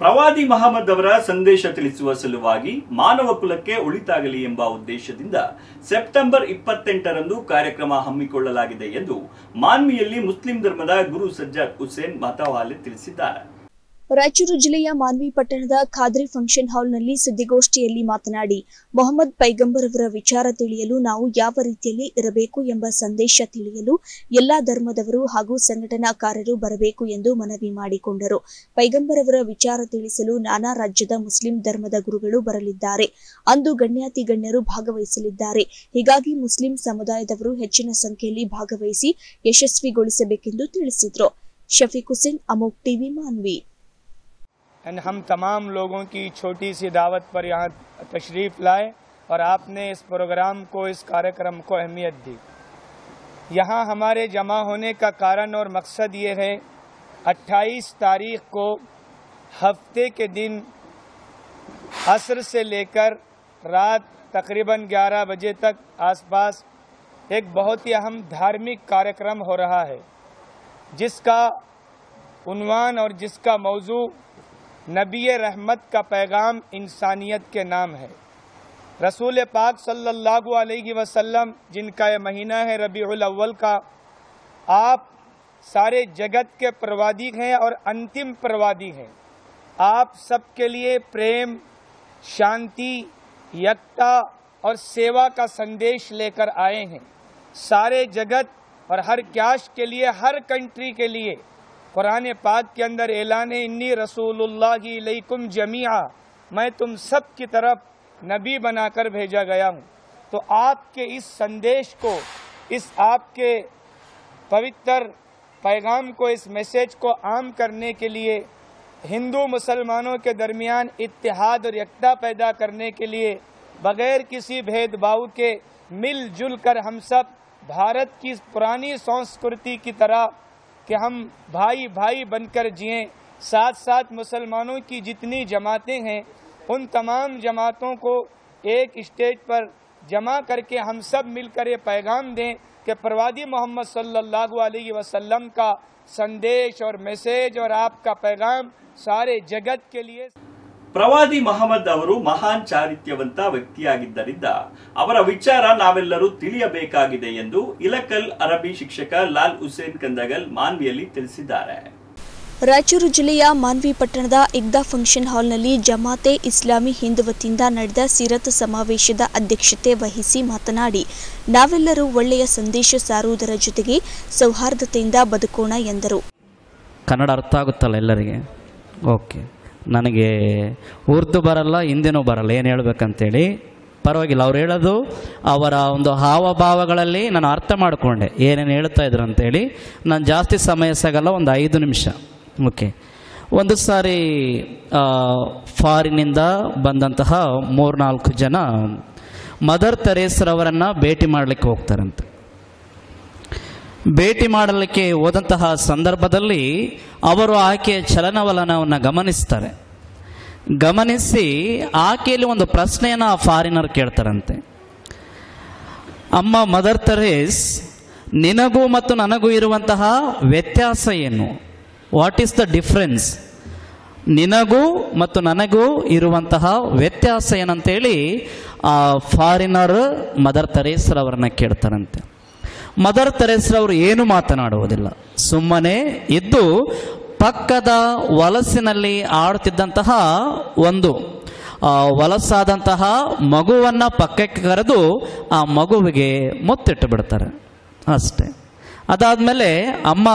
ಪ್ರವಾದಿ ಮಹಮ್ಮದ್ ಅವರ ಸಂದೇಶ ತಿಳಿಸುವ ಸಲುವಾಗಿ ಮಾನವ ಕುಲಕ್ಕೆ ಉಳಿತಾಗಲಿ ಎಂಬ ಉದ್ದೇಶದಿಂದ ಸೆಪ್ಟೆಂಬರ್ ಇಪ್ಪತ್ತೆಂಟರಂದು ಕಾರ್ಯಕ್ರಮ ಹಮ್ಮಿಕೊಳ್ಳಲಾಗಿದೆ ಎಂದು ಮಾನ್ವಿಯಲ್ಲಿ ಮುಸ್ಲಿಂ ಧರ್ಮದ ಗುರು ಸಜ್ಜಾದ್ ಹುಸೇನ್ ಮತವಾಲೆ ತಿಳಿಸಿದ್ದಾರೆ. ರಾಯಚೂರು ಜಿಲ್ಲೆಯ ಮಾನ್ವಿ ಪಟ್ಟಣದ ಖಾದ್ರಿ ಫಂಕ್ಷನ್ ಹಾಲ್ನಲ್ಲಿ ಸುದ್ದಿಗೋಷ್ಠಿಯಲ್ಲಿ ಮಾತನಾಡಿ, ಮೊಹಮ್ಮದ್ ಪೈಗಂಬರ್ ಅವರ ವಿಚಾರ ತಿಳಿಯಲು ನಾವು ಯಾವ ರೀತಿಯಲ್ಲಿ ಇರಬೇಕು ಎಂಬ ಸಂದೇಶ ತಿಳಿಯಲು ಎಲ್ಲಾ ಧರ್ಮದವರು ಹಾಗೂ ಸಂಘಟನಾಕಾರರು ಬರಬೇಕು ಎಂದು ಮನವಿ ಮಾಡಿಕೊಂಡರು. ಪೈಗಂಬರ್ ಅವರ ವಿಚಾರ ತಿಳಿಸಲು ನಾನಾ ರಾಜ್ಯದ ಮುಸ್ಲಿಂ ಧರ್ಮದ ಗುರುಗಳು ಬರಲಿದ್ದಾರೆ. ಅಂದು ಗಣ್ಯಾತಿ ಗಣ್ಯರು ಭಾಗವಹಿಸಲಿದ್ದಾರೆ. ಹೀಗಾಗಿ ಮುಸ್ಲಿಂ ಸಮುದಾಯದವರು ಹೆಚ್ಚಿನ ಸಂಖ್ಯೆಯಲ್ಲಿ ಭಾಗವಹಿಸಿ ಯಶಸ್ವಿಗೊಳಿಸಬೇಕೆಂದು ತಿಳಿಸಿದರು. ಶಫೀಕ್ ಹುಸೇನ್, ಅಮೋಕ್ ಟಿವಿ, ಮಾನ್ವಿ. اینڈ ہم تمام لوگوں کی چھوٹی سی دعوت پر یہاں تشریف لائے اور آپ نے اس پروگرام کو، اس کارکرم کو اہمیت دی۔ یہاں ہمارے جمع ہونے کا کارن اور مقصد یہ ہے، اٹھائیس تاریخ کو ہفتے کے دن عصر سے لے کر رات تقریباً گیارہ بجے تک آس پاس ایک بہت ہی اہم دھارمک کارکرم ہو رہا ہے، جس کا عنوان اور جس کا موضوع نبی رحمت کا پیغام انسانیت کے نام ہے۔ رسول پاک صلی اللہ علیہ وسلم، جن کا یہ مہینہ ہے ربیع الاول کا، آپ سارے جگت کے پروادی ہیں اور انتم پروادی ہیں۔ آپ سب کے لیے پریم، شانتی، یکتا اور سیوا کا سندیش لے کر آئے ہیں۔ سارے جگت اور ہر کیاش کے لیے، ہر کنٹری کے لیے قرآن پاک کے اندر اعلان انی رسول اللہ علیکم جمیعہ میں تم سب کی طرف نبی بنا کر بھیجا گیا ہوں۔ تو آپ کے اس سندیش کو، اس آپ کے پوتر پیغام کو، اس میسج کو عام کرنے کے لیے، ہندو مسلمانوں کے درمیان اتحاد اور یکتا پیدا کرنے کے لیے، بغیر کسی بھید بھاؤ کے مل جل کر ہم سب، بھارت کی پرانی سانسکرتی کی طرح کہ ہم بھائی بھائی بن کر جئیں، ساتھ ساتھ مسلمانوں کی جتنی جماعتیں ہیں، ان تمام جماعتوں کو ایک اسٹیج پر جمع کر کے ہم سب مل کر یہ پیغام دیں کہ پروادی محمد صلی اللہ علیہ وسلم کا سندیش اور میسیج اور آپ کا پیغام سارے جگت کے لیے ಪ್ರವಾದಿ ಮಹಮ್ಮದ್ ಅವರು ಮಹಾನ್ ಚಾರಿತ್ಯವಂತ ವ್ಯಕ್ತಿಯಾಗಿದ್ದರಿಂದ ಅವರ ವಿಚಾರ ನಾವೆಲ್ಲರೂ ತಿಳಿಯಬೇಕಾಗಿದೆ ಎಂದು ಇಲಕಲ್ ಅರಬಿ ಶಿಕ್ಷಕ ಲಾಲ್ ಹುಸೇನ್ ಕಂದಗಲ್ ಮಾನ್ವಿಯಲ್ಲಿ ತಿಳಿಸಿದ್ದಾರೆ. ರಾಯಚೂರು ಜಿಲ್ಲೆಯ ಮಾನ್ವಿ ಪಟ್ಟಣದ ಇಗ್ದಾ ಫಂಕ್ಷನ್ ಹಾಲ್ನಲ್ಲಿ ಜಮಾತೆ ಇಸ್ಲಾಮಿ ಹಿಂದ್ ವತಿಯಿಂದ ನಡೆದ ಸಿರತ್ ಸಮಾವೇಶದ ಅಧ್ಯಕ್ಷತೆ ವಹಿಸಿ ಮಾತನಾಡಿ ನಾವೆಲ್ಲರೂ ಒಳ್ಳೆಯ ಸಂದೇಶ ಸಾರುವುದರ ಜೊತೆಗೆ ಸೌಹಾರ್ದತೆಯಿಂದ ಬದುಕೋಣ ಎಂದರು. ಕನ್ನಡ ಅರ್ಥ ಆಗುತ್ತಲ್ಲ ಎಲ್ಲರಿಗೆ? ಓಕೆ. ನನಗೆ ಉರ್ದು ಬರಲ್ಲ, ಹಿಂದಿನೂ ಬರಲ್ಲ. ಏನು ಹೇಳ್ಬೇಕಂತೇಳಿ? ಪರವಾಗಿಲ್ಲ, ಅವ್ರು ಹೇಳೋದು ಅವರ ಒಂದು ಹಾವಭಾವಗಳಲ್ಲಿ ನಾನು ಅರ್ಥ ಮಾಡಿಕೊಂಡೆ. ಏನೇನು ಹೇಳ್ತಾ ಇದ್ರು ಅಂತೇಳಿ ನಾನು ಜಾಸ್ತಿ ಸಮಯ ಸಾಗಲ್ಲ, ಒಂದು ಐದು ನಿಮಿಷ. ಓಕೆ. ಒಂದು ಸಾರಿ ಫಾರಿನಿಂದ ಬಂದಂತಹ ಮೂರ್ನಾಲ್ಕು ಜನ ಮದರ್ ತೆರೇಸ್ರವರನ್ನು ಭೇಟಿ ಮಾಡಲಿಕ್ಕೆ ಹೋಗ್ತಾರಂತೆ. ಭೇಟಿ ಮಾಡಲಿಕ್ಕೆ ಹೋದಂತಹ ಸಂದರ್ಭದಲ್ಲಿ ಅವರು ಆಕೆಯ ಚಲನವಲನವನ್ನು ಗಮನಿಸ್ತಾರೆ. ಗಮನಿಸಿ ಆಕೆಯಲ್ಲಿ ಒಂದು ಪ್ರಶ್ನೆಯನ್ನು ಆ ಫಾರಿನರ್ ಕೇಳ್ತಾರಂತೆ. ಅಮ್ಮ ಮದರ್ ತೆರೇಸ್, ನಿನಗೂ ಮತ್ತು ನನಗೂ ಇರುವಂತಹ ವ್ಯತ್ಯಾಸ ಏನು? ವಾಟ್ ಈಸ್ ದ ಡಿಫ್ರೆನ್ಸ್ ನಿನಗೂ ಮತ್ತು ನನಗೂ ಇರುವಂತಹ ವ್ಯತ್ಯಾಸ ಏನಂತೇಳಿ ಆ ಫಾರಿನರ್ ಮದರ್ ತೆರೇಸ್ರವ್ರನ್ನ ಕೇಳ್ತಾರಂತೆ. ಮದರ್ ತೆರೇಸ್ರವರು ಏನು ಮಾತನಾಡುವುದಿಲ್ಲ. ಸುಮ್ಮನೆ ಇದ್ದು ಪಕ್ಕದ ವಲಸಿನಲ್ಲಿ ಆಡುತ್ತಿದ್ದಂತಹ ಒಂದು ವಲಸಾದಂತಹ ಮಗುವನ್ನು ಪಕ್ಕಕ್ಕೆ ಕರೆದು ಆ ಮಗುವಿಗೆ ಮುತ್ತಿಟ್ಟು ಬಿಡ್ತಾರೆ. ಅಷ್ಟೇ. ಅದಾದ್ಮೇಲೆ ಅಮ್ಮ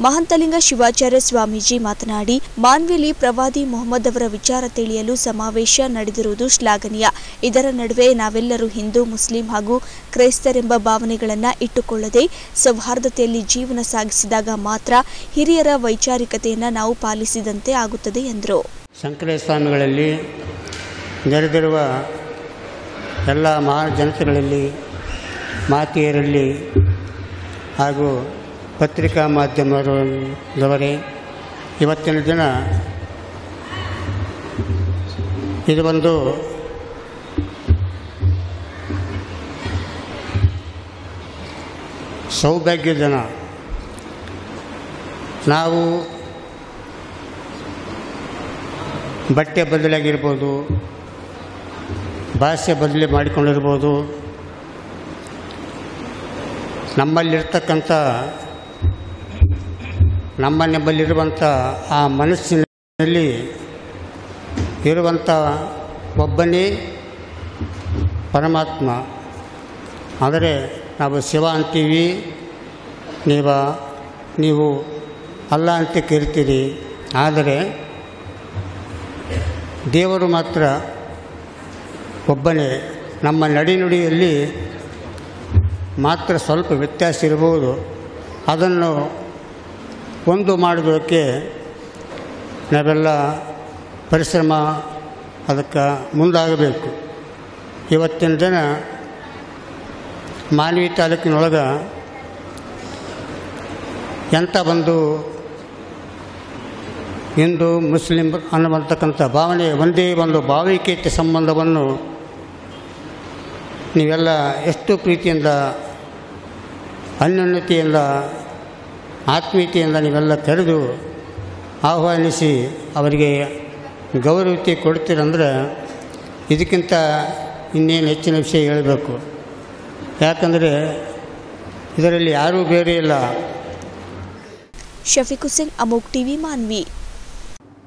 ಮಹಂತಲಿಂಗ ಶಿವಾಚಾರ್ಯ ಸ್ವಾಮೀಜಿ ಮಾತನಾಡಿ ಮಾನ್ವಿಲಿ ಪ್ರವಾದಿ ಮೊಹಮ್ಮದ್ ಅವರ ವಿಚಾರ ತಿಳಿಯಲು ಸಮಾವೇಶ ನಡೆದಿರುವುದು ಶ್ಲಾಘನೀಯ. ಇದರ ನಡುವೆ ನಾವೆಲ್ಲರೂ ಹಿಂದೂ ಮುಸ್ಲಿಂ ಹಾಗೂ ಕ್ರೈಸ್ತರೆಂಬ ಭಾವನೆಗಳನ್ನು ಇಟ್ಟುಕೊಳ್ಳದೆ ಸೌಹಾರ್ದತೆಯಲ್ಲಿ ಜೀವನ ಸಾಗಿಸಿದಾಗ ಮಾತ್ರ ಹಿರಿಯರ ವೈಚಾರಿಕತೆಯನ್ನು ನಾವು ಪಾಲಿಸಿದಂತೆ ಆಗುತ್ತದೆ ಎಂದರು. ಶಂಕರ ಸ್ವಾಮಿಗಳಲ್ಲಿ ನೆರೆದಿರುವ ಎಲ್ಲ ಮಹಾ ಜನತೆಗಳಲ್ಲಿ ಮಾತೆಯರಲ್ಲಿ ಹಾಗೂ ಪತ್ರಿಕಾ ಮಾಧ್ಯಮದವರೇ, ಇವತ್ತಿನ ದಿನ ಇದು ಒಂದು ಸೌಭಾಗ್ಯ ದಿನ. ನಾವು ಬಟ್ಟೆ ಬದಲಾಗಿರ್ಬೋದು, ಭಾಷೆ ಬದಲಿ ಮಾಡಿಕೊಂಡಿರ್ಬೋದು ನಮ್ಮಲ್ಲಿರ್ತಕ್ಕಂಥ ನಮ್ಮ ನಿಮ್ಮಲ್ಲಿರುವಂಥ ಆ ಮನಸ್ಸಿನಲ್ಲಿ ಇರುವಂಥ ಒಬ್ಬನೇ ಪರಮಾತ್ಮ. ಆದರೆ ನಾವು ಶಿವ ಅಂತೀವಿ, ನೀವ, ನೀವು ಅಲ್ಲ ಅಂತ ಕೇಳ್ತೀರಿ. ಆದರೆ ದೇವರು ಮಾತ್ರ ಒಬ್ಬನೇ. ನಮ್ಮ ನಡೆನುಡಿಯಲ್ಲಿ ಮಾತ್ರ ಸ್ವಲ್ಪ ವ್ಯತ್ಯಾಸ ಇರಬಹುದು. ಅದನ್ನು ಒಂದು ಮಾಡೋದಕ್ಕೆ ನಾವೆಲ್ಲ ಪರಿಶ್ರಮ ಅದಕ್ಕೆ ಮುಂದಾಗಬೇಕು. ಇವತ್ತಿನ ದಿನ ಮಾನವಿ ತಾಲೂಕಿನೊಳಗೆ ಎಂಥ ಬಂದು ಹಿಂದೂ, ಮುಸ್ಲಿಂ ಅನ್ನುವಂತಕ್ಕಂಥ ಭಾವನೆ, ಒಂದೇ ಒಂದು ಭಾವೈಕ್ಯತೆ ಸಂಬಂಧವನ್ನು ನೀವೆಲ್ಲ ಎಷ್ಟು ಪ್ರೀತಿಯಿಂದ, ಅನ್ಯೋನ್ಯತೆಯಿಂದ, ಆತ್ಮೀಯತೆಯಿಂದ ನೀವೆಲ್ಲ ಕರೆದು ಆಹ್ವಾನಿಸಿ ಅವರಿಗೆ ಗೌರವತೆ ಕೊಡ್ತೀರಂದ್ರೆ ಇದಕ್ಕಿಂತ ಇನ್ನೇನು ಹೆಚ್ಚಿನ ವಿಷಯ ಹೇಳಬೇಕು. ಯಾಕಂದರೆ ಇದರಲ್ಲಿ ಯಾರೂ ಬೇರೆ ಇಲ್ಲ. ಶಫೀಕ್ ಹುಸೇನ್ ಅಮೋಕ್ ಟಿವಿ, ಮಾನ್ವಿ.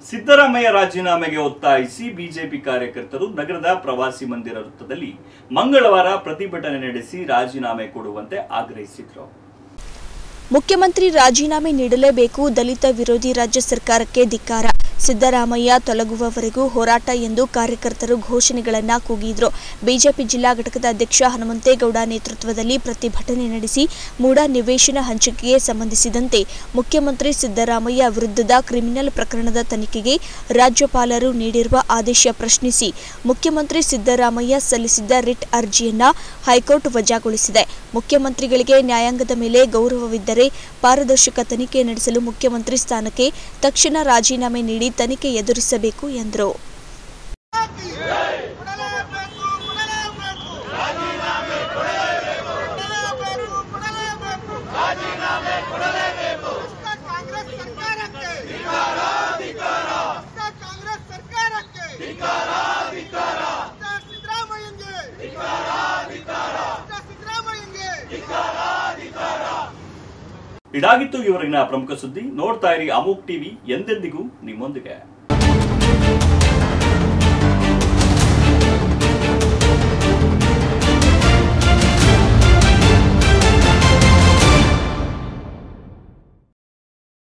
ಸಿದ್ದರಾಮಯ್ಯ ರಾಜೀನಾಮೆಗೆ ಒತ್ತಾಯಿಸಿ ಬಿಜೆಪಿ ಕಾರ್ಯಕರ್ತರು ನಗರದ ಪ್ರವಾಸಿ ಮಂದಿರ ವೃತ್ತದಲ್ಲಿ ಮಂಗಳವಾರ ಪ್ರತಿಭಟನೆ ನಡೆಸಿ ರಾಜೀನಾಮೆ ಕೊಡುವಂತೆ ಆಗ್ರಹಿಸಿದರು. ಮುಖ್ಯಮಂತ್ರಿ ರಾಜೀನಾಮೆ ನೀಡಲೇಬೇಕು, ದಲಿತ ವಿರೋಧಿ ರಾಜ್ಯ ಸರ್ಕಾರಕ್ಕೆ ಧಿಕ್ಕಾರ. ಸಿದ್ದರಾಮಯ್ಯ ತೊಲಗುವವರೆಗೂ ಹೋರಾಟ ಎಂದು ಕಾರ್ಯಕರ್ತರು ಘೋಷಣೆಗಳನ್ನು ಕೂಗಿದ್ರು. ಬಿಜೆಪಿ ಜಿಲ್ಲಾ ಘಟಕದ ಅಧ್ಯಕ್ಷ ಹನುಮಂತೇಗೌಡ ನೇತೃತ್ವದಲ್ಲಿ ಪ್ರತಿಭಟನೆ ನಡೆಸಿ ಮೂಡ ನಿವೇಶನ ಹಂಚಿಕೆಗೆ ಸಂಬಂಧಿಸಿದಂತೆ ಮುಖ್ಯಮಂತ್ರಿ ಸಿದ್ದರಾಮಯ್ಯ ವಿರುದ್ಧದ ಕ್ರಿಮಿನಲ್ ಪ್ರಕರಣದ ತನಿಖೆಗೆ ರಾಜ್ಯಪಾಲರು ನೀಡಿರುವ ಆದೇಶ ಪ್ರಶ್ನಿಸಿ ಮುಖ್ಯಮಂತ್ರಿ ಸಿದ್ದರಾಮಯ್ಯ ಸಲ್ಲಿಸಿದ್ದ ರಿಟ್ ಅರ್ಜಿಯನ್ನು ಹೈಕೋರ್ಟ್ ವಜಾಗೊಳಿಸಿದೆ. ಮುಖ್ಯಮಂತ್ರಿಗಳಿಗೆ ನ್ಯಾಯಾಂಗದ ಮೇಲೆ ಗೌರವವಿದ್ದರೆ ಪಾರದರ್ಶಕ ತನಿಖೆ ನಡೆಸಲು ಮುಖ್ಯಮಂತ್ರಿ ಸ್ಥಾನಕ್ಕೆ ತಕ್ಷಣ ರಾಜೀನಾಮೆ ನೀಡಿ ತನಿಖೆ ಎದುರಿಸಬೇಕು ಎಂದರು. ಇದಾಗಿತ್ತು ಇವರಿನ ಪ್ರಮುಖ ಸುದ್ದಿ. ನೋಡ್ತಾ ಇರಿ ಅಮೋಕ್ ಟಿವಿ ಎಂದೆಂದಿಗೂ ನಿಮ್ಮೊಂದಿಗೆ.